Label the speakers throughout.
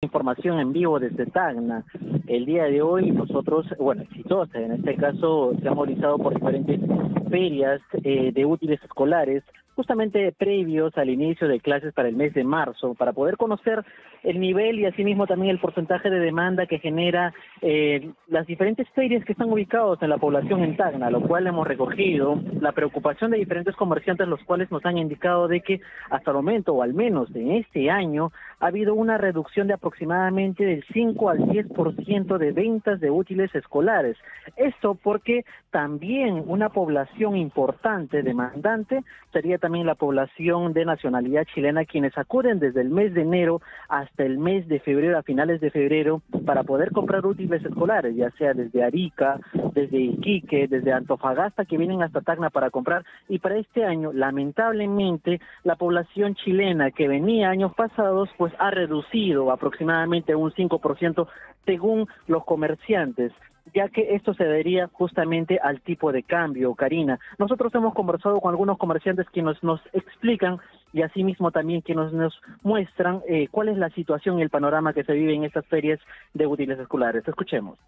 Speaker 1: información en vivo desde Tacna. El día de hoy nosotros, bueno, exitosa en este caso, se ha movilizado por diferentes ferias eh, de útiles escolares justamente previos al inicio de clases para el mes de marzo, para poder conocer el nivel y asimismo también el porcentaje de demanda que genera eh, las diferentes ferias que están ubicados en la población en Tacna, lo cual hemos recogido la preocupación de diferentes comerciantes, los cuales nos han indicado de que hasta el momento, o al menos en este año, ha habido una reducción de aproximadamente del 5 al 10% de ventas de útiles escolares. Esto porque también una población importante demandante sería también la población de nacionalidad chilena quienes acuden desde el mes de enero hasta el mes de febrero, a finales de febrero, para poder comprar útiles escolares, ya sea desde Arica, desde Iquique, desde Antofagasta, que vienen hasta Tacna para comprar. Y para este año, lamentablemente, la población chilena que venía años pasados, pues ha reducido aproximadamente un 5% según los comerciantes ya que esto se debería justamente al tipo de cambio, Karina. Nosotros hemos conversado con algunos comerciantes que nos, explican y asimismo también que nos, nos muestran eh, cuál es la situación y el panorama que se vive en estas ferias de útiles escolares. Escuchemos.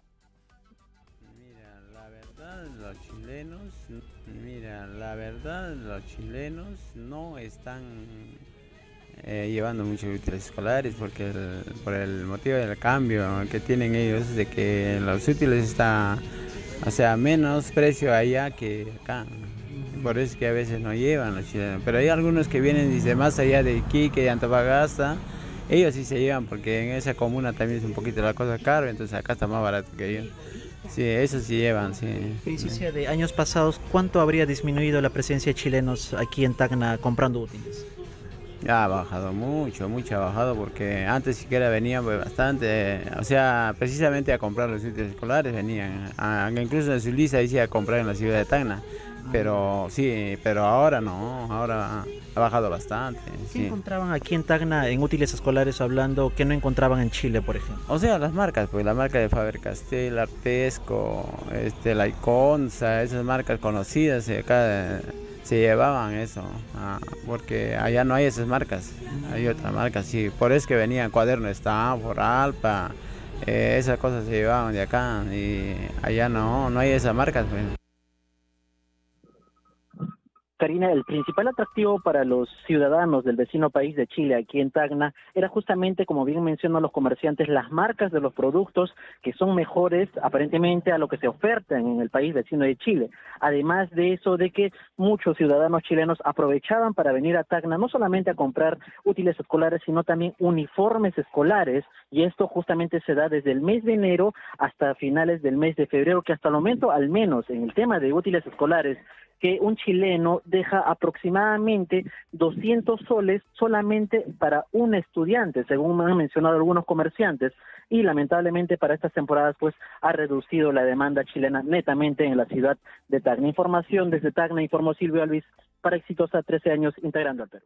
Speaker 2: Mira, la verdad, los chilenos, mira, la verdad, los chilenos no están eh, llevando muchos útiles escolares porque por el motivo del cambio que tienen ellos de que los útiles está o sea menos precio allá que acá por eso es que a veces no llevan los chilenos pero hay algunos que vienen dice más allá de Iquique de Antofagasta ellos sí se llevan porque en esa comuna también es un poquito la cosa cara entonces acá está más barato que ellos Sí, eso sí llevan, sí.
Speaker 1: de años pasados, ¿cuánto habría disminuido la presencia de chilenos aquí en Tacna comprando útiles?
Speaker 2: Ha bajado mucho, mucho ha bajado porque antes siquiera venían bastante, o sea, precisamente a comprar los útiles escolares venían, incluso en su lista decía comprar en la ciudad de Tacna, pero sí, pero ahora no, ahora ha bajado bastante.
Speaker 1: ¿Qué encontraban aquí en Tacna en útiles escolares hablando que no encontraban en Chile, por ejemplo?
Speaker 2: O sea, las marcas, pues la marca de Faber-Castell, Artesco, este, la Iconza, esas marcas conocidas acá se llevaban eso, ah, porque allá no hay esas marcas, hay otras marcas, sí, por eso que venían cuaderno Stanford, Alpa, eh, esas cosas se llevaban de acá y allá no, no hay esas marcas. Pues.
Speaker 1: Karina, el principal atractivo para los ciudadanos del vecino país de Chile, aquí en Tacna, era justamente, como bien mencionan los comerciantes, las marcas de los productos que son mejores aparentemente a lo que se ofertan en el país vecino de Chile. Además de eso, de que muchos ciudadanos chilenos aprovechaban para venir a Tacna no solamente a comprar útiles escolares, sino también uniformes escolares, y esto justamente se da desde el mes de enero hasta finales del mes de febrero, que hasta el momento, al menos en el tema de útiles escolares, que un chileno deja aproximadamente 200 soles solamente para un estudiante, según han mencionado algunos comerciantes, y lamentablemente para estas temporadas pues ha reducido la demanda chilena netamente en la ciudad de Tacna. Información desde Tacna, informó Silvio Alvis para Exitosa 13 años integrando al Perú.